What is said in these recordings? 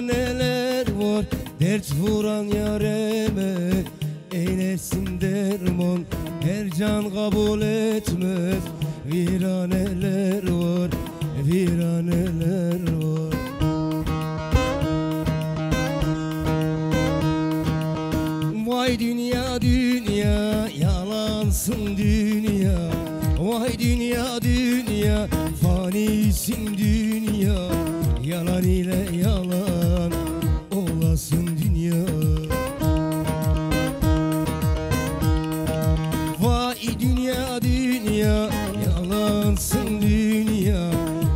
neler var Dert vuran yareme. Eylesin derman Her can kabul etmez. Viraneler var Viraneler var. Vay dünya dünya yalansın dünya. Vay dünya dünya fanisin dünya Yalan ile yalan olasın dünya. Vay dünya dünya yalansın dünya.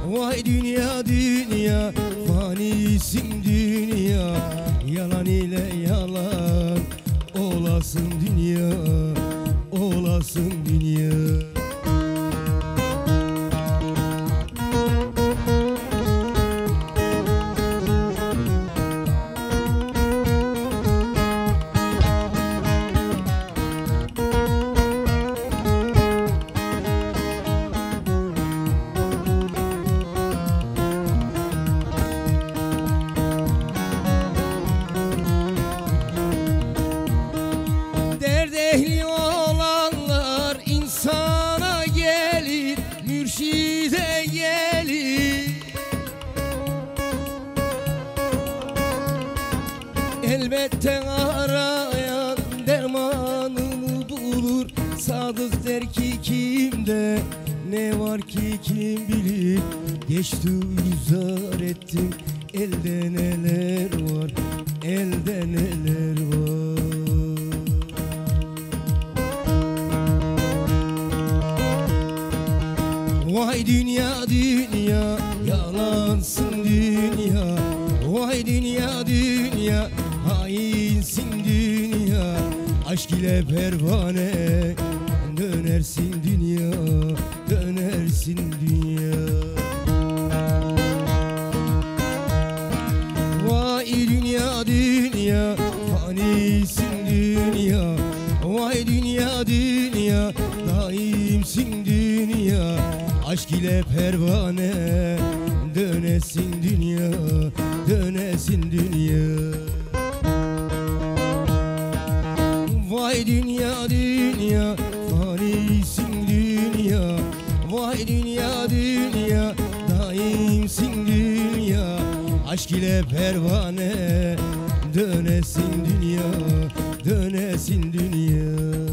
Vay dünya dünya fanisin dünya. Yalan ile yalan olasın dünya Olasın dünya Elbette arayan dermanını bulur Sadık der ki kimde ne var ki? Kim bilir? Geçti yüzar ettim elde neler var? Elde neler var? Vay dünya dünya yalansın dünya. Vay dünya dünya Aşk ile pervane dönersin dünya Dönersin dünya. Vay dünya dünya fanisin dünya. Vay dünya dünya daimsin dünya. Aşk ile pervane dönesin dünya dünya dünya. Fanisin dünya. Vay dünya dünya. Daimsin dünya. Aşk ile pervane. Dönesin dünya. Dönesin dünya